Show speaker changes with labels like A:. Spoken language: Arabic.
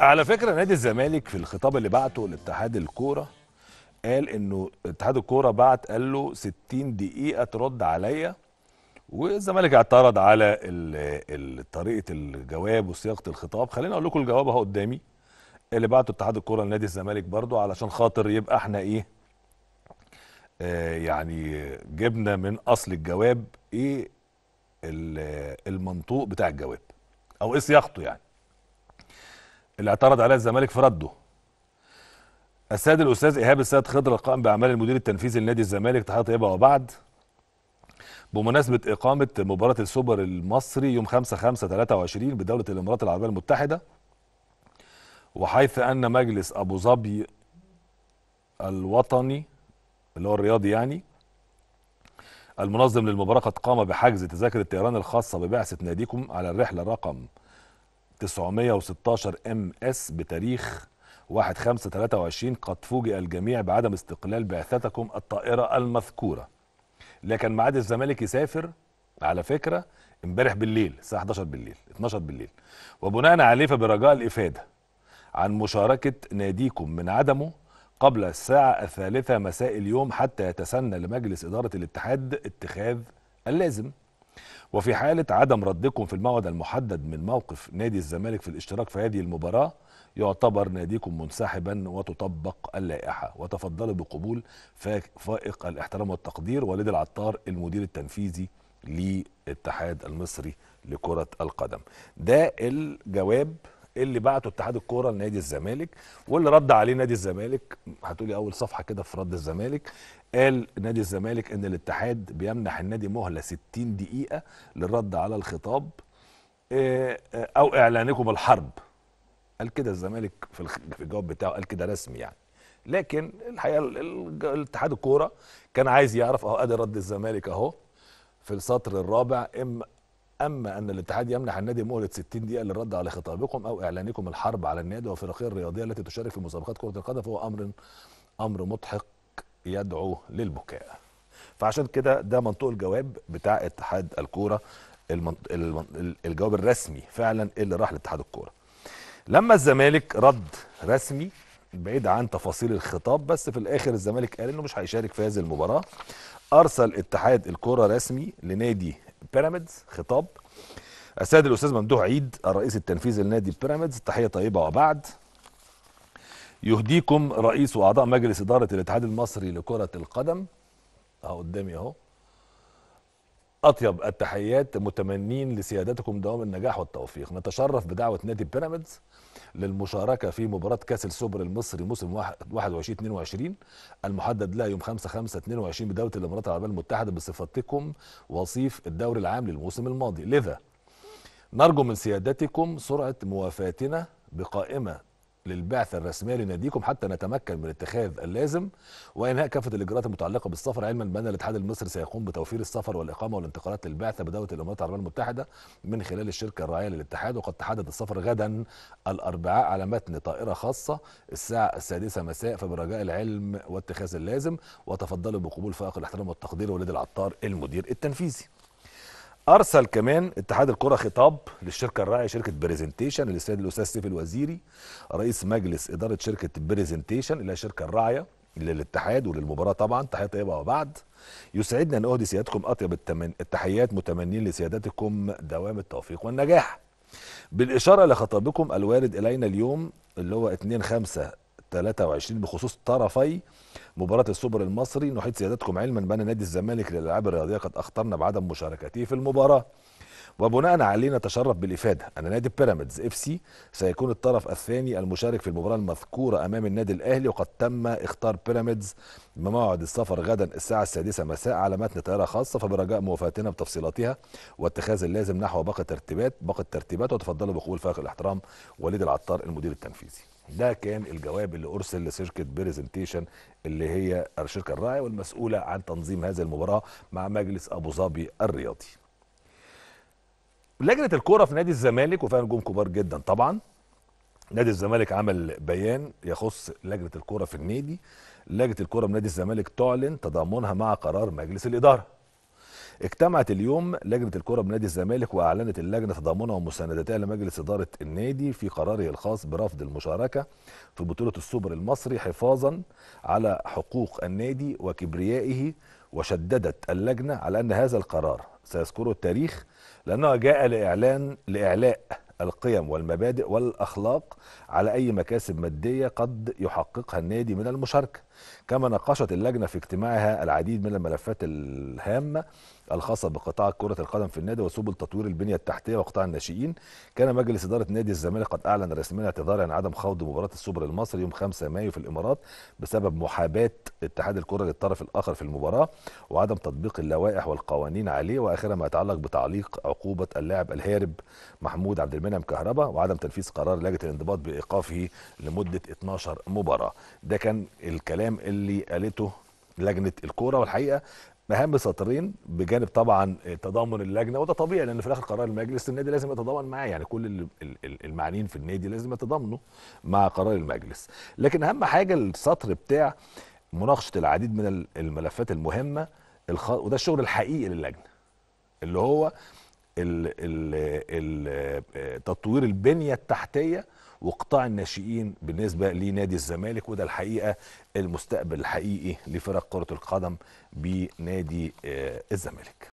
A: على فكرة نادي الزمالك في الخطاب اللي بعته لاتحاد الكورة قال إنه اتحاد الكورة بعت قال له 60 دقيقة ترد عليا والزمالك اعترض على طريقة الجواب وصياغة الخطاب. خليني أقول لكم الجواب أهو قدامي اللي بعته اتحاد الكورة لنادي الزمالك برضو علشان خاطر يبقى إحنا إيه آه يعني جبنا من أصل الجواب إيه ال- المنطوق بتاع الجواب أو إيه صياغته يعني. اللي اعترض عليها الزمالك في رده. السيد الأستاذ إيهاب السيد خضر القائم بأعمال المدير التنفيذي لنادي الزمالك تحيه طيبه وبعد. بمناسبة إقامة مباراة السوبر المصري يوم 5 5 23 بدولة الإمارات العربية المتحدة وحيث أن مجلس أبو ظبي الوطني اللي هو الرياضي يعني المنظم للمباراة قد قام بحجز تذاكر الطيران الخاصة ببعثة ناديكم على الرحلة رقم 916 ام اس بتاريخ 1 5 23 قد فوجئ الجميع بعدم استقلال بعثتكم الطائرة المذكورة. لكن ميعاد الزمالك يسافر على فكرة امبارح بالليل الساعة 11 بالليل 12 بالليل. وبناء عليه فبرجاء الإفادة عن مشاركة ناديكم من عدمه قبل الساعة الثالثة مساء اليوم حتى يتسنى لمجلس إدارة الاتحاد اتخاذ اللازم. وفي حالة عدم ردكم في الموعد المحدد من موقف نادي الزمالك في الاشتراك في هذه المباراة يعتبر ناديكم منسحبا وتطبق اللائحة. وتفضلوا بقبول فا- فائق الاحترام والتقدير وليد العطار المدير التنفيذي للاتحاد المصري لكرة القدم. ده الجواب اللي بعته اتحاد الكوره لنادي الزمالك واللي رد عليه نادي الزمالك هتقولي أول صفحة كده في رد الزمالك قال نادي الزمالك إن الاتحاد بيمنح النادي مهلة 60 دقيقة للرد على الخطاب آه، آه، أو إعلانكم الحرب. قال كده الزمالك في الجواب بتاعه قال كده رسمي يعني. لكن الحقيقة ال- ال- الاتحاد الكورة كان عايز يعرف أهو أدي رد الزمالك أهو في السطر الرابع أما أن الاتحاد يمنح النادي مهله 60 دقيقة للرد على خطابكم أو إعلانكم الحرب على النادي والفرقيه الرياضية التي تشارك في مسابقات كرة القدم فهو أمر أمر مضحك يدعو للبكاء فعشان كده ده منطوق الجواب بتاع اتحاد الكورة. المن... الجواب الرسمي فعلا اللي راح لاتحاد الكورة لما الزمالك رد رسمي بعيد عن تفاصيل الخطاب بس في الآخر الزمالك قال إنه مش هيشارك في هذه المباراة أرسل اتحاد الكره رسمي لنادي بيراميدز خطاب. السيد الأستاذ ممدوح عيد الرئيس التنفيذي لنادي بيراميدز تحية طيبة وبعد. يهديكم رئيس واعضاء مجلس إدارة الاتحاد المصري لكرة القدم. أهو قدامي أهو. أطيب التحيات متمنين لسيادتكم دوام النجاح والتوفيق. نتشرف بدعوة نادي بيراميدز. للمشاركة في مباراة كأس السوبر المصري موسم 21 22 المحدد لها يوم 5 5 22 بدولة الإمارات العربيه المتحدة بصفتكم وصيف الدوري العام للموسم الماضي. لذا نرجو من سيادتكم سرعة موافاتنا بقائمة للبعثة الرسمية لناديكم حتى نتمكن من اتخاذ اللازم. وإنهاء كافة الإجراءات المتعلقة بالسفر علما بأن الاتحاد المصري سيقوم بتوفير السفر والإقامة والانتقالات للبعثة بدولة الإمارات العربية المتحدة من خلال الشركة الراعية للاتحاد. وقد تحدد السفر غدا الأربعاء على متن طائرة خاصة الساعة السادسة مساء فبرجاء العلم واتخاذ اللازم. وتفضلوا بقبول فائق الاحترام والتقدير وليد العطار المدير التنفيذي. أرسل كمان اتحاد الكرة خطاب للشركة الراعية شركة بريزنتيشن للسيد الأستاذ سيف الوزيري رئيس مجلس إدارة شركة بريزنتيشن اللي هي الشركة الراعية للاتحاد وللمباراة طبعا تحيه طيبه وبعد يسعدنا أن اهدي سيادتكم أطيب. التحيات متمنين لسيادتكم دوام التوفيق والنجاح بالإشارة لخطابكم الوارد إلينا اليوم اللي هو 2 5 23 بخصوص طرفي مباراة السوبر المصري نحيط سيادتكم علما بأن نادي الزمالك للألعاب الرياضية قد أخطرنا بعدم مشاركته في المباراة. وبناء عليه نتشرف بالإفادة أن نادي بيراميدز FC سيكون الطرف الثاني المشارك في المباراة المذكورة أمام النادي الأهلي وقد تم إخطار بيراميدز بموعد السفر غدا الساعة السادسة مساء على متن طيارة خاصة فبرجاء موافاتنا بتفصيلاتها واتخاذ اللازم نحو باقي الترتيبات باقي الترتيبات وتفضلوا بقبول فائق الاحترام وليد العطار المدير التنفيذي. ده كان الجواب اللي أرسل لشركة بريزنتيشن اللي هي الشركة الراعيه والمسؤولة عن تنظيم هذه المباراة مع مجلس أبو ظبي الرياضي. لجنة الكورة في نادي الزمالك وفيها نجوم كبار جدا طبعا. نادي الزمالك عمل بيان يخص لجنة الكورة في النادي. لجنة الكورة من نادي الزمالك تعلن تضامنها مع قرار مجلس الإدارة. اجتمعت اليوم لجنة الكره بنادي الزمالك وأعلنت اللجنة تضامنها ومساندتها لمجلس إدارة النادي في قراره الخاص برفض المشاركة في بطولة السوبر المصري حفاظا على حقوق النادي وكبريائه وشددت اللجنة على أن هذا القرار سيذكره التاريخ لأنه جاء لاعلان لإعلاء القيم والمبادئ والأخلاق على أي مكاسب مادية قد يحققها النادي من المشاركة. كما ناقشت اللجنة في اجتماعها العديد من الملفات الهامة الخاصة بقطاع كرة القدم في النادي وسبل تطوير البنية التحتية وقطاع الناشئين. كان مجلس إدارة نادي الزمالك قد أعلن رسميا اعتذاره عن عدم خوض مباراة السوبر المصري يوم 5 مايو في الإمارات بسبب محاباة اتحاد الكرة للطرف الآخر في المباراة وعدم تطبيق اللوائح والقوانين عليه. واخرها ما يتعلق بتعليق عقوبة اللاعب الهارب محمود عبد المنعم كهربا وعدم تنفيذ قرار لجنة الانضباط بإيقافه لمدة 12 مباراة. ده كان الكلام اللي قالته لجنة الكورة والحقيقة اهم سطرين بجانب طبعا تضامن اللجنة وده طبيعي لأن في الآخر قرار المجلس النادي لازم يتضامن معاه يعني كل ال- ال- ال- المعنيين في النادي لازم يتضامنوا مع قرار المجلس لكن أهم حاجة السطر بتاع مناقشة العديد من ال- الملفات المهمة. وده الشغل الحقيقي للجنة اللي هو ال ال ال تطوير البنية التحتية وقطاع الناشئين بالنسبة لنادي الزمالك وده الحقيقة المستقبل الحقيقي لفرق كرة القدم بنادي آه، الزمالك.